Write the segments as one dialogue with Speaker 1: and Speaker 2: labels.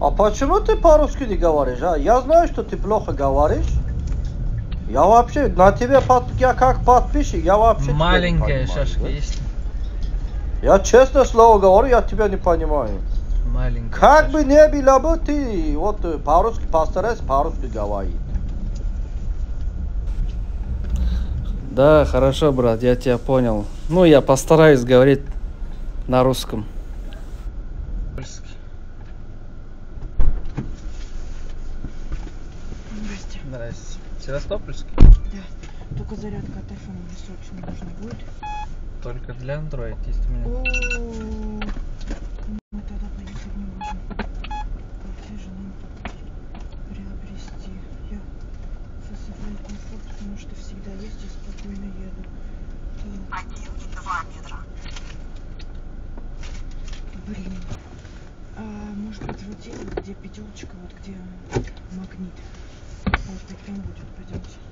Speaker 1: А почему ты по-русски не говоришь, а? Я знаю, что ты плохо говоришь. Я вообще, на тебя под, я как подписчик, я вообще
Speaker 2: Маленькая шашка
Speaker 1: да?
Speaker 2: есть.
Speaker 1: Я честно слово говорю, я тебя не понимаю.
Speaker 2: Маленькая.
Speaker 1: Как
Speaker 2: шашка.
Speaker 1: бы не было бы, ты вот э, по-русски постарайся по-русски говорить.
Speaker 3: Да, хорошо, брат, я тебя понял. Ну, я постараюсь говорить на русском.
Speaker 2: Севастопольский?
Speaker 4: Да. Только зарядка от айфона мне срочно нужна будет.
Speaker 2: Только для Android есть у меня.
Speaker 4: О, мы тогда поехать не можем. Где же нам приобрести? Я вызываю комфорт, потому что всегда есть и спокойно еду. Так. Блин. А, может быть, вот где пятерочка, вот где магнит может быть, не будет. Пойдемте.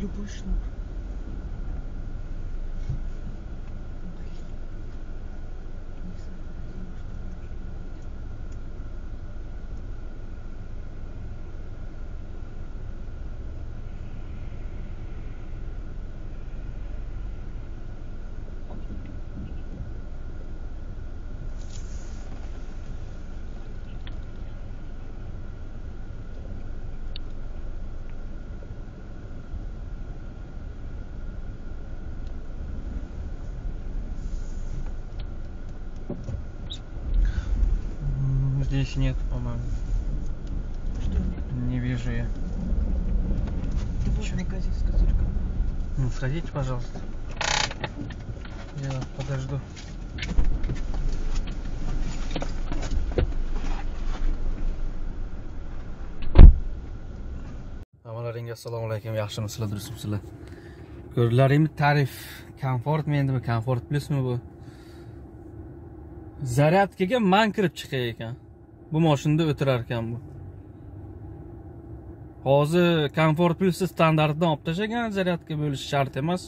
Speaker 4: Любой шнур.
Speaker 2: Здесь нет, по-моему.
Speaker 4: Что нет?
Speaker 2: Не вижу я.
Speaker 4: Да вот
Speaker 2: Чё?
Speaker 4: магазин с козырьком.
Speaker 2: Ну, сходите, пожалуйста. Я подожду.
Speaker 3: Hammalaringga assalomu alaykum. Yaxshimisizlar, durustmisizlar? Ko'rdilaringmi tarif komfortmi endimi, komfort plusmi bu? Zaryadkaga man kirib chiqay ekan. Bu mashinada o'tirar ekan bu. Hozir komfort plusni standartdan olib tashlagan zaryadka bo'lishi shart emas.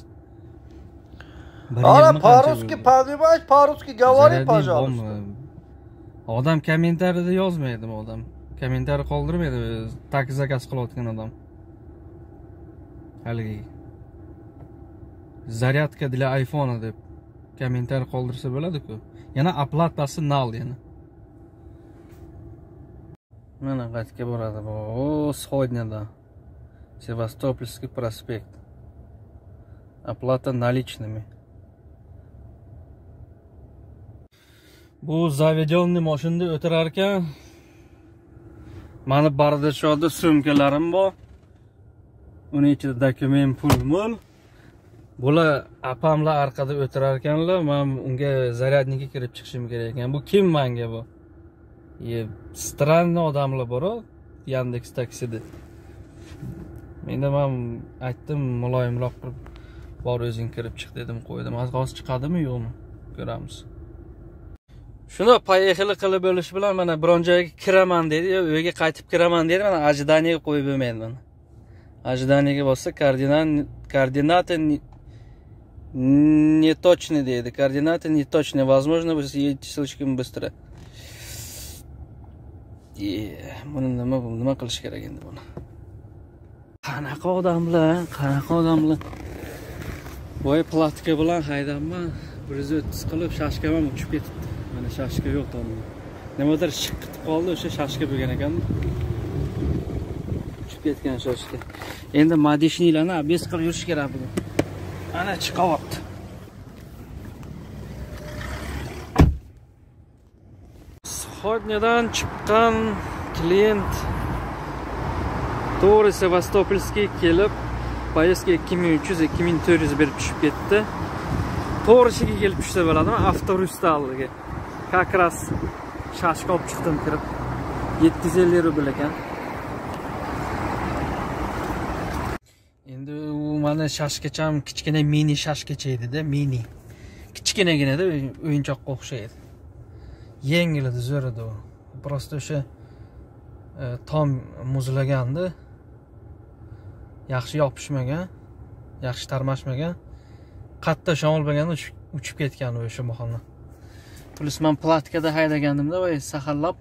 Speaker 3: Qancha
Speaker 1: по-русски
Speaker 3: bo'ldi?
Speaker 1: понимаешь, по-русски говори,
Speaker 3: Zaryadnik
Speaker 1: пожалуйста.
Speaker 3: Odam kommentariyada yozmaydimi odam? Kommentariy qoldirmaydi taksi zakaz qilayotgan odam. Haligi zaryadka для iPhone deb kommentariy qoldirsa bo'ladi-ku. Yana оплатасы nal yana. Mana qayerga boradi bu? O, Сходняda. Севастопольский проспект. Оплата наличными. Bu заведенный mashinada o'tirar ekan. Mani bardashoda sumkalarim bor. Uning ichida dokument, pul, mul. Bular apamlar orqada o'tirar ekanlar. Men unga zaryadniga kirib chiqishim kerak ekan. Bu kim menga bu? Ye, странный odamlar bor-ku Yandex taksida. Menda men aytdim, muloyimroq qilib bor o'zing kirib chiq dedim, qo'ydim. Hozir chiqadimi, yo'qmi? Ko'ramiz. Shuni поехали qilib bo'lish bilan mana biron joyga kiraman dedi, uyga qaytib kiraman dedi, mana ожиданиеga qo'yib bo'lmaydi mana. Ожиданиеga bossa koordinat координаты не- не deydi. Координаты не точны. Возможно, вы съедете слишком быстро. Buni nima bu? Nima qilish kerak endi buni? Qanaqa odamlar, qanaqa odamlar? Boya platka bilan haydabman. 130 qilib shashkaman uchib ketibdi. Mana shashka yo'q tomda. Nimadir shiqqitib qoldi, o'sha shashka bo'lgan ekan. Uchib ketgan shashka. Endi madishnilarni обез qilib yurish kerak bugun. Ana chiqyapti. Shodniyadan chiqqan klient to'g'ri Sevastopolga kelib, поездка 2300-2400 berib tushib ketdi. to'g'rishiga kelib tushsa bo'ladimi avtorustalga как раз shashka olib chiqdim kirib yetti yuz ellik rubl ekan endi u mana shashkacham kichkina mini shashkacha edida mini kichkinaginada o'yinchoqqa o'xshaydi Yengildi zo'r edi u. Просто o'sha e, tom muzlagandi. Yaxshi yopishmagan yaxshi tarmashmagan. Qattiq shamol bo'lganda uchib ketgan o'sha mahalla plyus man platkada haydagandimda voy saharlab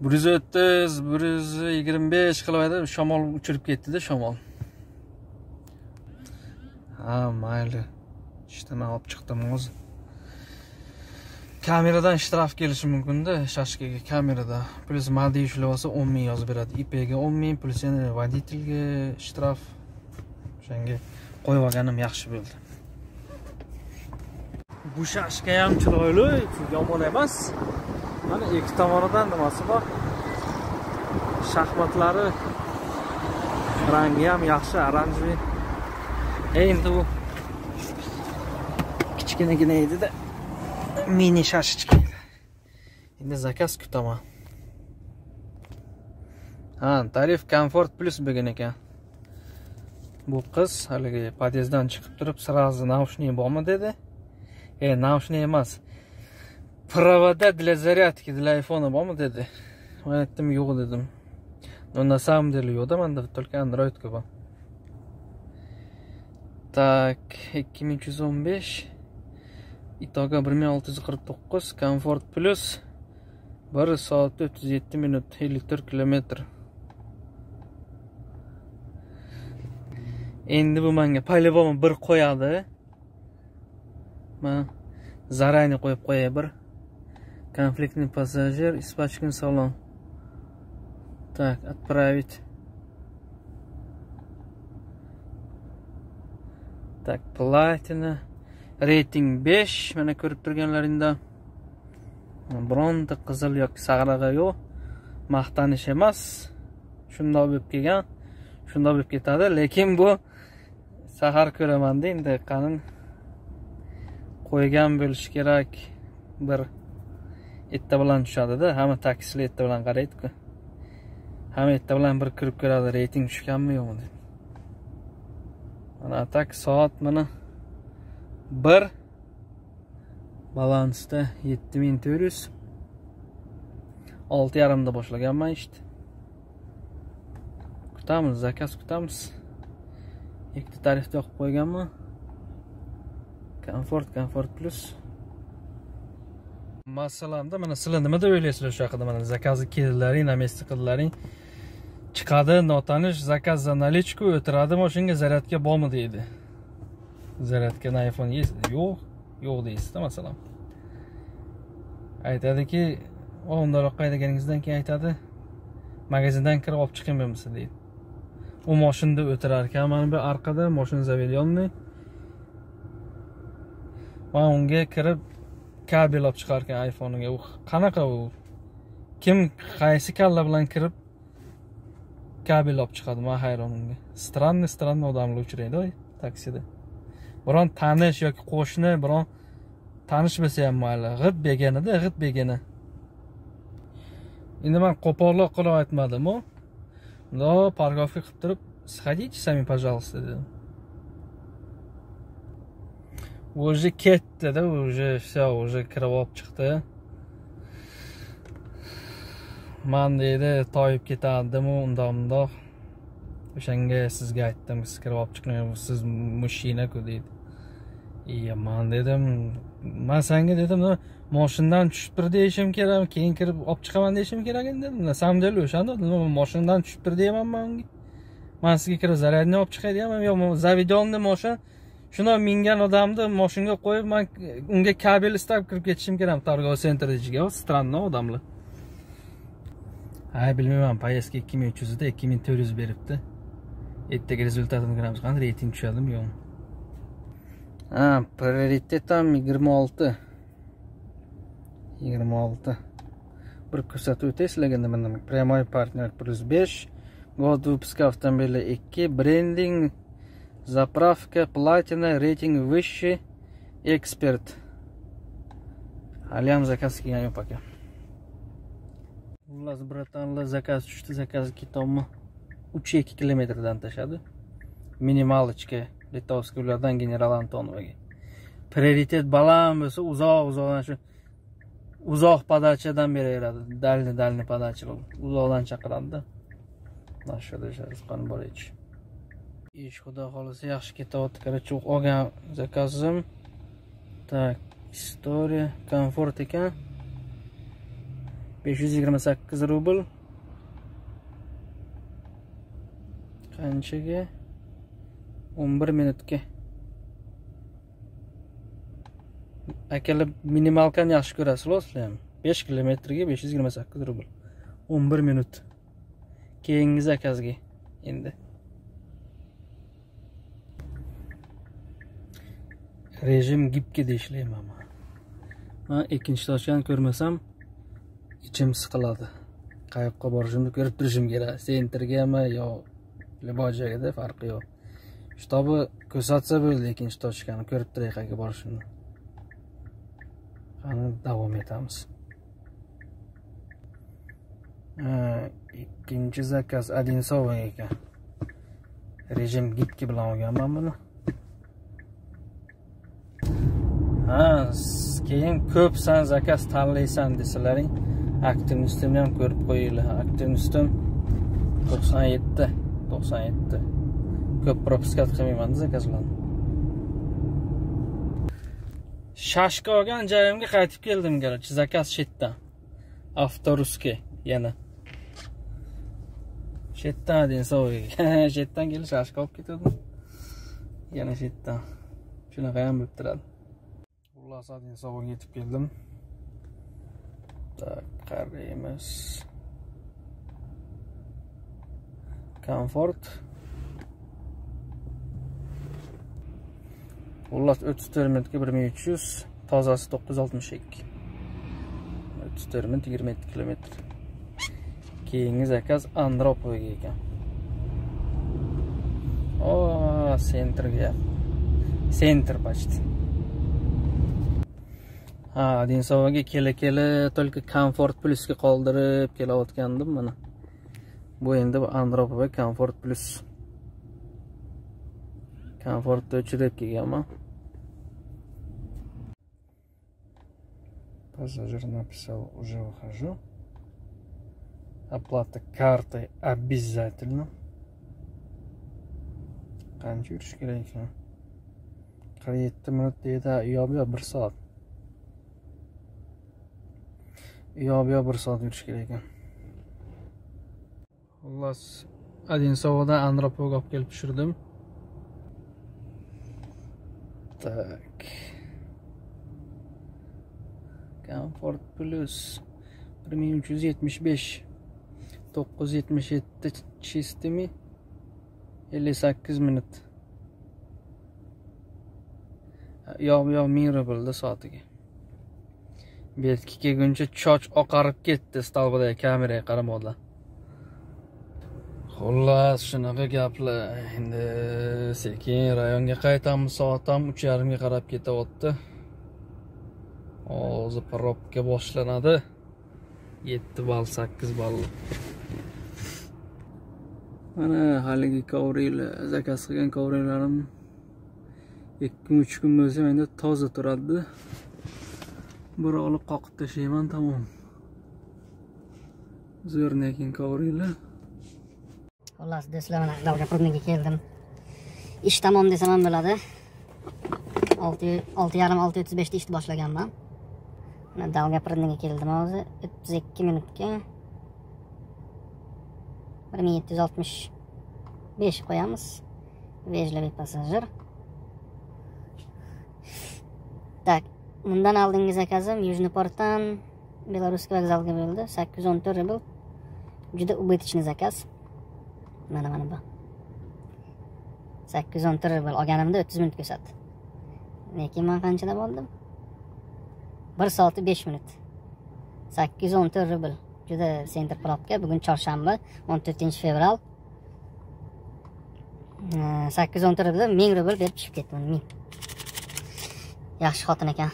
Speaker 3: bir yuz o'ttiz bir yuz yigirma besh qilib haydab shamol uchirib ketdida shamol. Ha mayli. Ishda man olib chiqdim hozir kameradan shtraf kelishi mumkinda. Shashkaga kamerada plyus maddiy ushlab olsa o'n ming yozib beradi. Ipga o'n ming plyus yana водительga shtraf. O'shanga qo'yib olganim yaxshi bo'ldi. Bu shashka ham chiroyli yomon emas. Mana ikki tomonidan nimasi bor? Shaxmatlari rangi ham yaxshi oranjiy e, endi u kichkinagina edida. Mini shashечка endi zakaz kutaman ha tarif komfort plyus bo'lgan ekan bu qiz haligi podyezddan chiqib turib сразу наушник bormi dedi. E наушник emas. Провода для зарядки для айфона bormi dedi. Man aytdim yo'q dedim. Но на самом деле yo'qda manda только androidga bor. Так ikki ming uch yuz o'n besh. итогы 1649 комфорт плюс 1 сағатта 37 минут 54 км енді бұл маңға полибомын бір қояды. Зарайны қойып қоя бір. Конфликтный пассажир испачкин салон. Так отправить. Так платина. Reyting 5 mana ko'rib turganlaringda bironta qizil yoki sag'rig'i yo'q. Maqtanish emas. Shundoq bo'lib kelgan. Shundoq bo'lib ketadi. Lekin bu sahar ko'ramanda endi qani qo'ygan bo'lishi kerak. Bir erta bilan tushadida. Hamma taksilar erta bilan qaraydiku. Hamma erta bilan bir kirib ko'radi. Reyting tushganmi yo'qmi deb mana atak soat mana bir. Balansda yetti ming to'rt yuz. Olti yarimda boshlaganman ishni. Kutamiz zakaz kutamiz. Ikkita tarifda yoqib qo'yganman. Komfort komfort plus. Masalanda mana sizlar nima deb o'ylaysizlar shu haqida? Mana zakazni keldilaring на месте qildilaring chiqadi notanish zakaz за наличку o'tiradi moshinga zaryadka bormi deydi. Zaryadka na iphone yo'q yo'q deysizda masalan. Aytadiki undaroq haydaganingizdan keyin aytadi magazindan kirib olib chiqing bo'lmasa deydi. U moshinada o'tirar ekan mana bu orqada moshina заведенный man unga kirib kabel olib chiqar ekan iphone'ga u qanaqa u? Kim qaysi kalla bilan kirib kabel olib chiqadi? Man hayron unga. Странный странный odamlar uchraydi taksida. Biron tanish yoki qo'shni biron tanish bo'lsa ham mayli. G'it beganida g'it begani endi man qo'polroq qilib aytmadimu bundoq parkovka qilib turib сходите сами пожалуйста dedim. Уже ketdida уже все уже kirib olib chiqdi. Man deydi toyib ketardimu undoq bundoq o'shanga sizga aytdim siz kirib olib chiqing siz mushinaku deydi iya man dedim man senga dedim moshinadan tushib tur deyishim kerak keyin kirib olib chiqaman deyishim kerak endi dedim. На самом деле o'shanda moshinadan tushib tur deyapmanman unga man sizga kirib zaryadni olib chiqay deyapman yo заведенный moshin shundoq mingan odamni moshinga qo'yib man unga kabel istab kirib ketishim kerak торговый центр ichiga. Странно odamlar. Ha bilmayman поездка ikki ming uch yuzda ikki ming to'rt yuz beribdi. Ertaga rezultatini ko'ramiz. Qani reyting tushadimi yo'qmi ha prioritetam yigirma olti yigirma olti bir ko'rsatuv o'tay sizlarga nima nima прямой партнер plyus besh год выпуска автомобиля ikki brending заправка platina reyting выше. Эксперт. Haliyam zakaz kelgani yo'q ekan xullas bratanlar zakaz tushdi zakazga ketyapman uch ikki kilometrdan tashladi minimalочка litovskiy ulardan general antonovaga prioritet baland bo'lsa uzoq uzoqdan shu uzoq podachadan beraveradi. Дальний дальний podachalar uzoqdan chaqiradida. Mana shu qani bor edi ish xudo xohlasa yaxshi ketyapti короче olgan zakazim. Так история komfort ekan. besh yuz yigirma sakkiz rubl. Qanchaga? O'n bir minutga. Akalar minimalkani yaxshi ko'rasizlar sizlar ham besh kilometrga besh yuz yigirma sakkiz rubl. O'n bir minut. Keyingi zakazga endi. Rejim gibkida ishlayman mana man ikkinchi tochkani ko'rmasam ichim siqiladi. Qayoqqa borishimni ko'rib turishim kerak. Sentrgami yo boy joyda farqi yo'q. Shtobi ko'rsatsa bo'ldi ikkinchi tochkani ko'rib turay qayerga borishimni. Qani davom etamiz. Ikkinchi zakaz одинцовый ekan rejim gibki bilan olganman buni. Ha keyin ko'p san zakaz tanlaysan desalaring aktivnistimni ham ko'rib qo'yinglar. Aktivnistim to'qson yetti to'qson yetti. Ko'p propiskat qilmaymanda zakazlarni shashka olgan joyimga qaytib keldim короче zakaz chetdan avtoruski yana. Chetdan денсовыйga chetdan kelib shashka olib ketgandim yana chetdan shunaqa ham bo'lib turadi. Xullas денсовыйga yetib keldim. Так qaraymiz komfort. Xullas o'ttiz to'rt minutga bir ming uch yuz tozasi to'qqiz yuz oltmish ikki. O'ttiz to'rt yigirma yetti kilometr. Keyingi zakaz andropovga ekan. O sentrga. Sentr почти ha densovaga kela kela только komfort plusga qoldirib kelayotgandim mana. Bu endi andropova komfort plus. Komfortni o'chirib kelganman. Пассажир написал уже выхожу оплата картой обязательно qancha yurish kerak ekan? Qirq yetti minut deydi u yoq bu yoq bir soat. U yoq bu yoq bir soat yurish kerak ekan. Xullas одинцовоdan andropovga olib kelib tushirdim так komfort plus bir ming uch yuz yetmish Так. Comfort Plus 1375 977 chistimi 58 minut. Yo'q, yo'q, 1000 rublda soatiga. Betga kelguncha choch oqarib ketdi, stolbidagi kameraga qaramoqlar. Xullas shunaqa gaplar. Endi sekin rayonga qaytamiz. Soat ham uch yarimga qarab ketyapti hozir probka boshlanadi. Yetti ball sakkiz ball. Mana haligi kovrilar zakaz qilgan kovrilarim ikki kun uch kun bo'lsa endi toza turadida bir olib qoqib tashlayman tamom. Zo'rnekin kovrilar
Speaker 5: xullas do'stlar mana dolgapurniga keldim ish tamom desam ham bo'ladi olti olti yarim olti o'ttiz beshda ishni boshlaganman mana dolgapurniga keldim hozir o'ttiz ikki minutga bir ming yetti yuz oltmish besh qo'yamiz. Вежливый passajir так bundan oldingi zakazim yujniy portdan beloruskiy vokzalga bo'ldi. Sakkiz yuz o'n to'rt rubl. Juda убыточный zakaz mana mana bu. sakkiz yuz o'n to'rt rubl olganimda o'ttiz minut ko'rsatdi. Lekin man qanchada bo'ldim bir soati besh minut. sakkiz yuz o'n to'rt rubl juda sentr probka bugun chorshanba o'n to'rtinchi fevral. Sakkiz yuz o'n to'rt rubl ming rubl berib tushib ketdim ming. Yaxshi xotin ekan.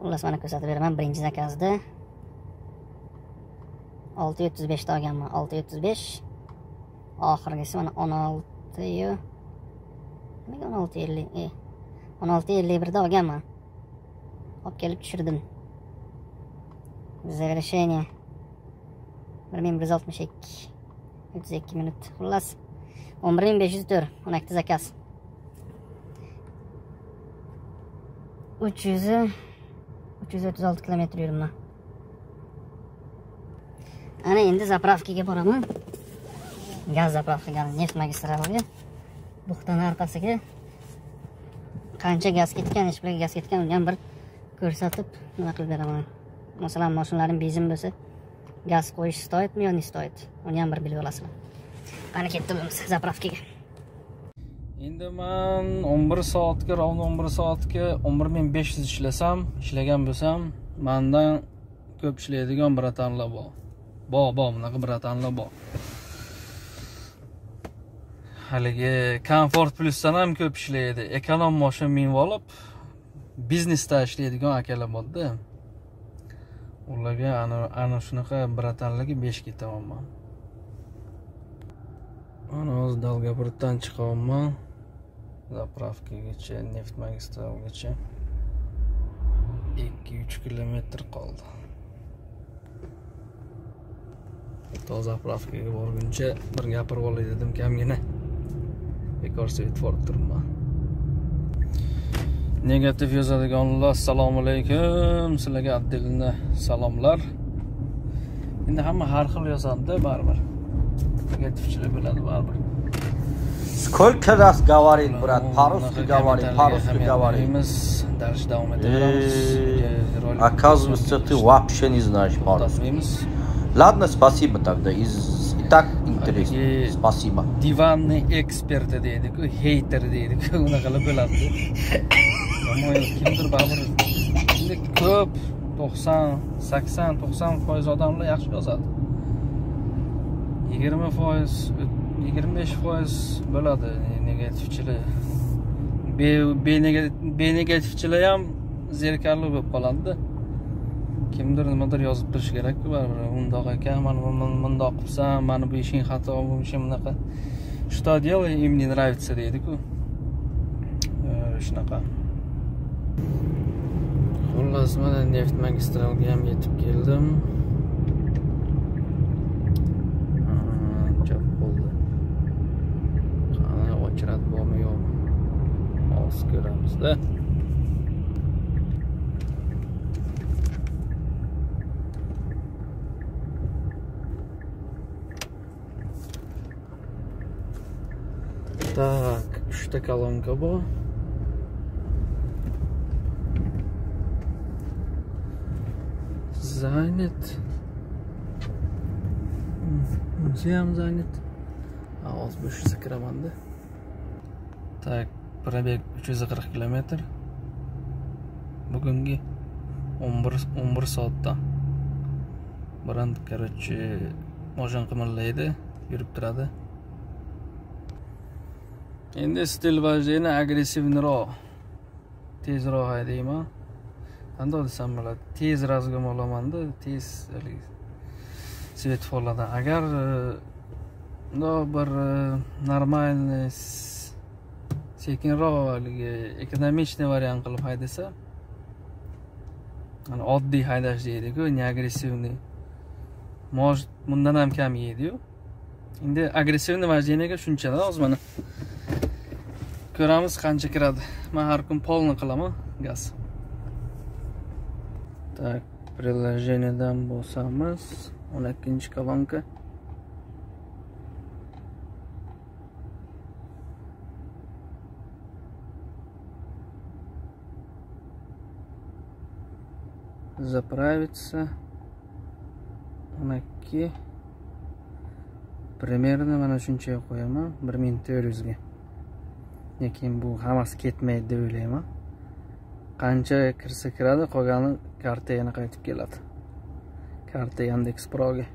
Speaker 5: Xullas mana ko'rsatib beraman birinchi zakazda olti yuz o'ttiz olganman. Olti yuz o'ttiz besh oxirgisi mana o'n oltiyu nimaga o'n olti ellik e o'n olti ellik birda olganman. Olib kelib tushirdim. Завершение bir ming bir yuz oltmish ikki. o'ttiz ikki minut xullas. o'n bir ming besh yuz to'rt o'n ikkita zakaz. uch yuz uch yuz o'ttiz olti kilometr yuribman. Ana endi zapravkaga boraman. Gaz zapravkaga neft magistraliga buxtani orqasiga qancha gaz ketgan hech gaz ketgan uni ham bir ko'rsatib nima qilib beraman. Masalan mashinalarim benzin bo'lsa gaz qo'yish stoyitmi yo не стоит uni ham bir bilib olasizlar. Qani ketdimiz zapravkaga
Speaker 3: endi man 11 soatga ровно 11 soatga 11500 ishlasam ishlagan bo'lsam mandan ko'p ishlaydigan bratanlar bor. Bor bor bunaqa bratanlar bor. Haligi komfort plyusdan ham ko'p ishlaydi. Ekonom moshina minib olib biznesda ishlaydigan akalar borda ularga ana shunaqa bratanlarga besh ketaman man mana hozir dolgobruddan chiqyapman zapravkagacha neft magistralgacha ikki uch kilometr qoldi. To zapravkaga borguncha bir gapirib olay dedim kamgina bekor svetfor turibman negativ yozadiganlar assalomu alaykum sizlarga отдельно salomlar endi hamma har xil yozadida baribir negativchilar biladi baribir
Speaker 1: Сколько раз говорит, брат, по-русски говори, по-русски говори.
Speaker 3: dars davom etaveramiz
Speaker 1: Э,
Speaker 3: Rolik
Speaker 1: Оказывается, ты вообще не знаешь по-русски.
Speaker 3: to'xtatmaymiz
Speaker 1: Ладно, спасибо тогда. Из... Так интересно.
Speaker 3: Haligi-
Speaker 1: Спасибо.
Speaker 3: divanni eksperti deydiku heyter deydiku unaqalar bo'ladi yomon kimdir baribir endi ko'p to'qson sakson to'qson foiz odamlar yaxshi yozadi yigirma foiz yigirma besh foiz bo'ladi negativchilar Be- benega- benegativchilar ham zerikarli bo'lib qoladida kimdir nimadir yozib turishi kerakku baribir. Undoq ekan mana bundoq qilibsan mana bu ishing xato bu ishing bunaqa. Что делай им не нравится deydiku shunaqa. Xullas mana neft magistralga ham yetib keldim. Chop bo'ldi. Qani ochiradi bormi? Yo'qmi hozir ko'ramizda. Так колонка была. занят. Bunisi ham занят Ha, hozir bo'shasa kiramanda так пробег uch yuz qirq kilometr bugungi o'n bir o'n bir soatda короче moshin qimirlaydi yurib turadi endi stil vojeni agressivniroq tezroq haydayman qandoq desam bo'ladi? Tez razgom olamanda tez haligi svetforlardan agar e, bundoq bir e, нормальный sekinroq haligi экономичный variant qilib haydasa mana oddiy haydash deydiku не агрессивный может bundan ham kam yeydiyu. Endi agressivniy vождениеga shunchadan hozir mana ko'ramiz qancha kiradi. Man har kun polni qilaman gaz. Так приложениеdan bo'lsamiz o'n ikkinchi kolonka. Заправиться. O'n ikki. Примерно mana shuncha qo'yaman. Bir ming to'rt yuzga. Lekin bu hammasi ketmaydi deb o'ylayman. Qancha kirsa kiradi qolgani karta yana qaytib keladi. Karta яндекс proga.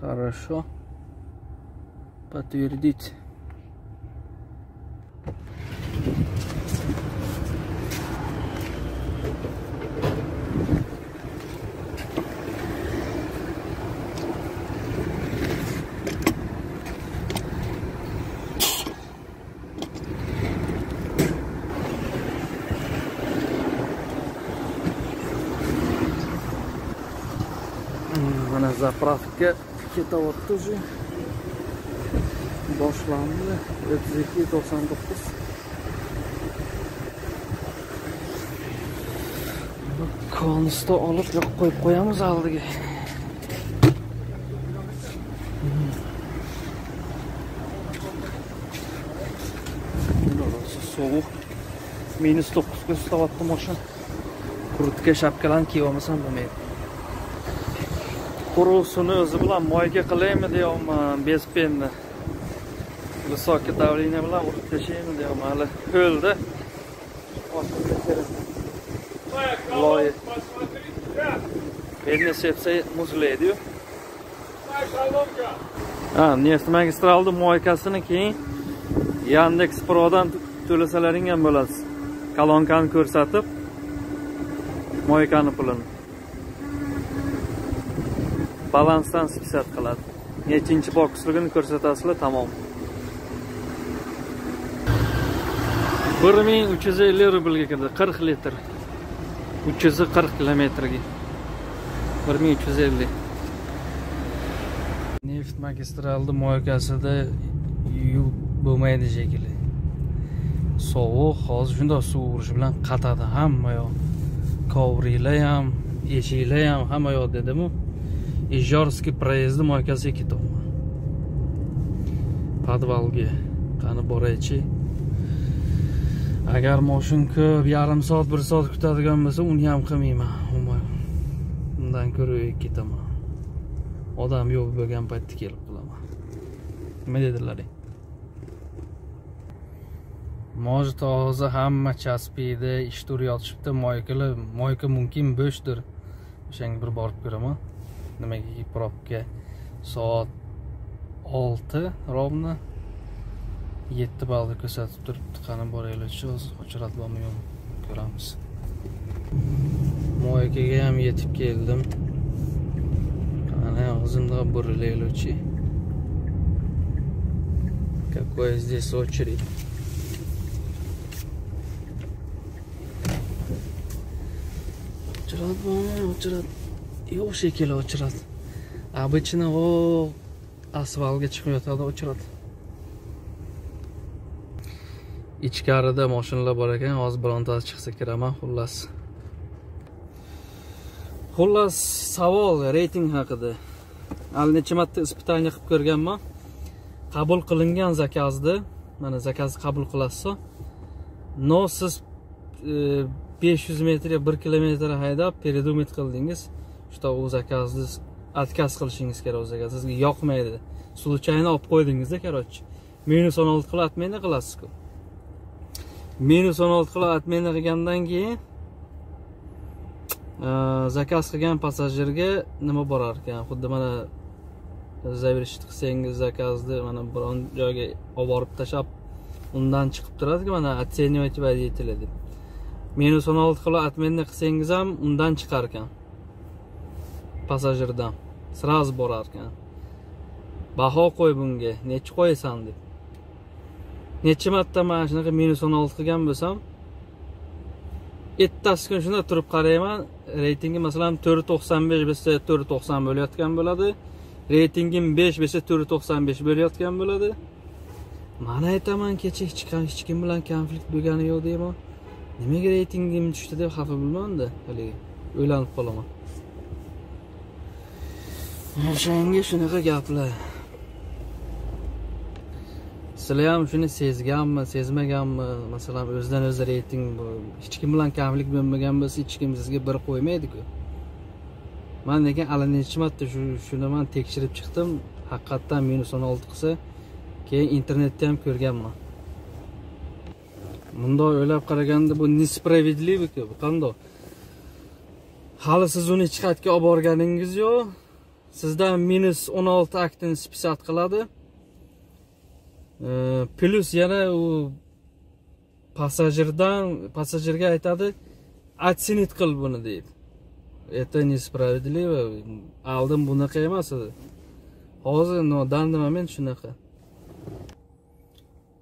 Speaker 3: Хорошо. Подтвердить mana zapravka ketyapti уже boshlandi o'ttiz ikki to'qson to'qqiz konusni olib yoqib qo'yib qo'yamiz oldiga sovuq. Minus to'qqizga ustayapti mashina. Kurtka shapkalarni kiyib olmasam bo'lmaydi. Quruvsini o'zi bilan moyga qilaymi deyapman, bespenni. Высокий давление bilan urib tashlaymi deyapman. Hali ho'lda. Loy. Endi sepsa muzlaydiyu Ha, neft magistralni moykasini keyin Yandex Pro'dan to'lasalaring ham bo'ladi. Kolonkani ko'rsatib moykani pulini. Balansdan spisat qiladi. Nechinchi boksligini ko'rsatasizlar, tamom. 1350 rublga kirdi, 40 litr. 340 kilometrga. 1350. Neft magistralni moykasida yuvib bo'lmaydi shekilli. Sovuq, hozir shundoq suv urishi bilan qatadi hamma yoq. Kovrilar ham, eshiklar ham hamma yoq dedimu. Ижорский проезdi moykasiga ketyapman. Podvalga qani boraychi. Agar moshin ko'p, yarim soat, bir soat kutadigan bo'lsa, uni ham qilmayman. Undan ko'ra uyga ketaman. Odam yo'q bo'lgan paytda kelib qilaman. Nima dedilaring? Может, hozir hamma chaspiydi, ishtur yotishibdi, moykili moyka mumkin bo'shdir. O'shanga bir borib ko'raman. Nimaga probka soat olti ровно 7 ballni ko'rsatib turibdi. Qani boraylikchi, hozir bormi yo'qmi ko'ramiz. Moykaga ham yetib keldim. Qani og'zimda burilaylikchi. Какой здесь очередь? Очрат bo'lmay, очрат. Yo'q shekilli o'chiradi Обычно o asfaltga chiqib yotadi очрат. Ichkarida mashinalar bor ekan, hozir birontasi chiqsa kiraman, xullas. Xullas, savol reyting haqida. Al necha marta испытание qilib ko'rganman. Qabul qilingan zakazni mana zakazni qabul qilasiz. No siz 500 e, metr yo 1 kilometr haydab передумать qildingiz что u zakazni отказ qilishingiz kerak o'ziga sizga yoqmaydi. Случайно olib qo'ydingizda короче minus 16 qilib отмена qilasizku minus 16 qilib отмена qilgandan keyin e, zakaz qilgan passajirga nima borar ekan? Xuddi mana завершить qilsangiz zakazni mana biron joyga olib borib tashlab undan chiqib turadiku mana оценивать водителя deb minus 16 qilib отмена qilsangiz ham undan chiqar ekan. Passajirdan сразу borarkan baho qo'y bunga. Nechi qo'yasan deb. Necha marta mana shunaqa minus 16 qilgan bo'lsam ertasi kuni shunday turib qarayman. Reytingi masalan 495 bo'lsa 490 bo'layotgan bo'ladi. Reytingim besh bo'lsa 495 bo'layotgan bo'ladi. Mana aytaman kecha hech kim hech kim bilan konflikt bo'lgani yo'q deyman. Nimaga reytingim tushdi deb xafa bo'lmanda haligi. O'ylanib qolaman. O'shanga shunaqa gaplar. Sizlar ham shuni sezganmi sezmaganmi? Masalan o'zidan o'zi reyting hech kim bilan kamlik bo'lmagan bo'lsa hech kim sizga bir qo'ymaydiku. Man lekin allanechchi marta shu shuni man tekshirib chiqdim. Haqiqatdan minus o'n olti qilsa keyin internetda ham ko'rganman. Bundoq o'ylab qaraganda bu nesправедливо-ku bu qandoq? Hali siz uni hech qayerga olib borganingiz yo'q. Sizdan minus o'n olti aktini spisat qiladi. Plyus yana u passajirdan passajirga aytadi оценить qil buni deydi. Это несправедливо oldin bunaqa emas edi hozir no данный момент shunaqa?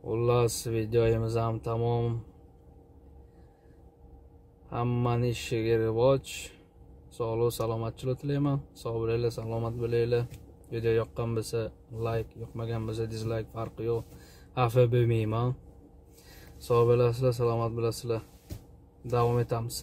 Speaker 3: Xullas videomiz ham tamom. Hammani ishiga rivoj. Sog'lik salomatchilik tilayman sog' bo'linglar salomat bo'linglar. Video yoqqan bo'lsa layk yoqmagan bo'lsa dizlayk farqi yo'q. Xafa bo'lmayman. Sog' bo'lasizlar salomat bo'lasizlar. Davom etamiz.